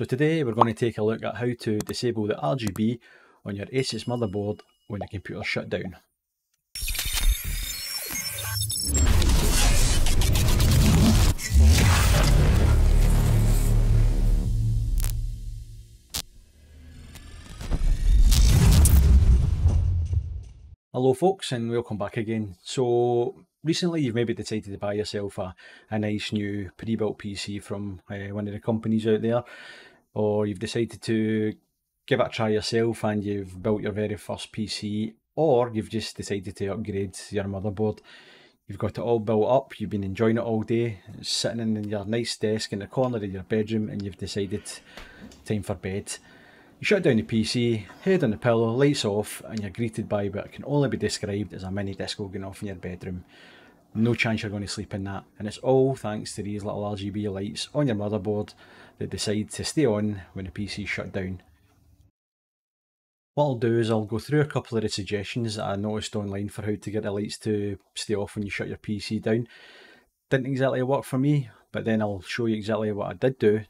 So today we're going to take a look at how to disable the RGB on your Asus motherboard when the computer shut down. Hello folks and welcome back again. So recently you've maybe decided to buy yourself a, a nice new pre-built PC from uh, one of the companies out there or you've decided to give it a try yourself and you've built your very first PC or you've just decided to upgrade your motherboard. You've got it all built up, you've been enjoying it all day, sitting in your nice desk in the corner of your bedroom and you've decided time for bed. You shut down the PC, head on the pillow, lights off, and you're greeted by what can only be described as a mini disco going off in your bedroom. No chance you're going to sleep in that, and it's all thanks to these little RGB lights on your motherboard that decide to stay on when the PC is shut down. What I'll do is I'll go through a couple of the suggestions that I noticed online for how to get the lights to stay off when you shut your PC down. Didn't exactly work for me, but then I'll show you exactly what I did do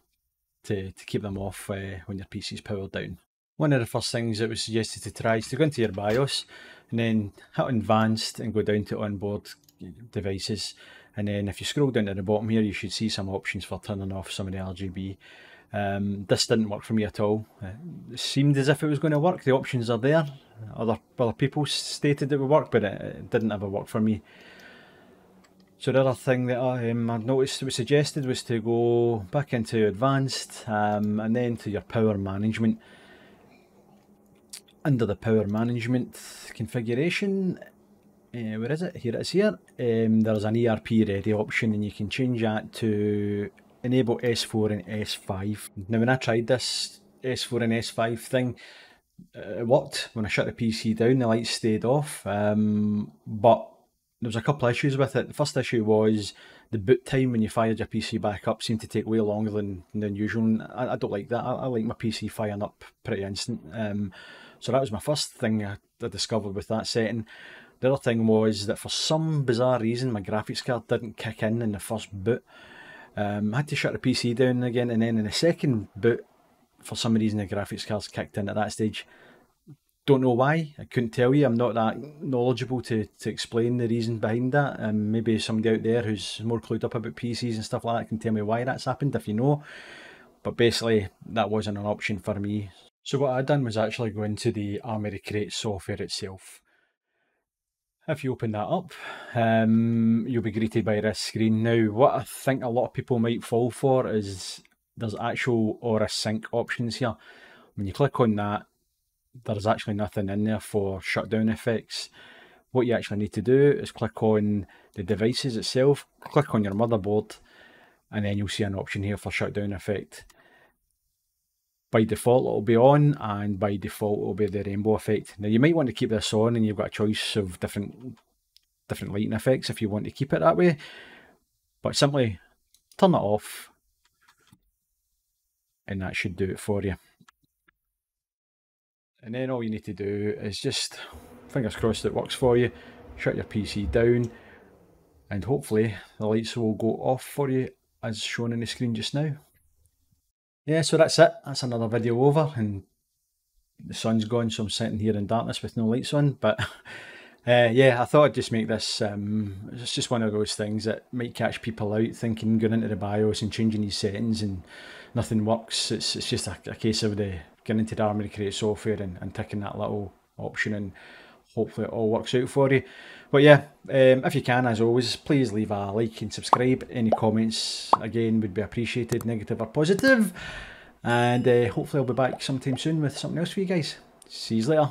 to, to keep them off uh, when your PC is powered down. One of the first things that was suggested to try is to go into your BIOS and then hit advanced and go down to onboard devices and then if you scroll down to the bottom here you should see some options for turning off some of the RGB. Um, this didn't work for me at all. It seemed as if it was going to work, the options are there. Other, other people stated it would work but it, it didn't ever work for me. So the other thing that I, um, I noticed was suggested was to go back into advanced um, and then to your power management. Under the power management configuration, uh, where is it? Here it is here. Um, there's an ERP ready option and you can change that to enable S4 and S5. Now when I tried this S4 and S5 thing, it worked. When I shut the PC down, the lights stayed off. Um, but there was a couple of issues with it. The first issue was the boot time when you fired your PC back up seemed to take way longer than, than usual. I, I don't like that. I, I, like my PC firing up pretty instant. Um, so that was my first thing I, I discovered with that setting. The other thing was that for some bizarre reason my graphics card didn't kick in in the first boot. Um, I had to shut the PC down again and then in the second boot for some reason the graphics cards kicked in at that stage. Don't know why. I couldn't tell you. I'm not that knowledgeable to, to explain the reason behind that. Um, maybe somebody out there who's more clued up about PCs and stuff like that can tell me why that's happened if you know. But basically, that wasn't an option for me. So what I done was actually go into the Armoury Crate software itself. If you open that up, um, you'll be greeted by this screen. Now, what I think a lot of people might fall for is there's actual Aura Sync options here. When you click on that, there's actually nothing in there for shutdown effects. What you actually need to do is click on the devices itself, click on your motherboard, and then you'll see an option here for shutdown effect. By default it'll be on and by default it'll be the rainbow effect. Now you might want to keep this on and you've got a choice of different different lighting effects if you want to keep it that way. But simply turn it off and that should do it for you. And then all you need to do is just, fingers crossed it works for you, shut your PC down and hopefully the lights will go off for you as shown on the screen just now. Yeah, so that's it. That's another video over and the sun's gone so I'm sitting here in darkness with no lights on. But uh, yeah, I thought I'd just make this, um, it's just one of those things that might catch people out thinking going into the BIOS and changing these settings and nothing works. It's, it's just a, a case of the getting into the Armoury Crate software and, and ticking that little option and hopefully it all works out for you. But yeah, um, if you can, as always, please leave a like and subscribe. Any comments, again, would be appreciated, negative or positive. And uh, hopefully I'll be back sometime soon with something else for you guys. See you later.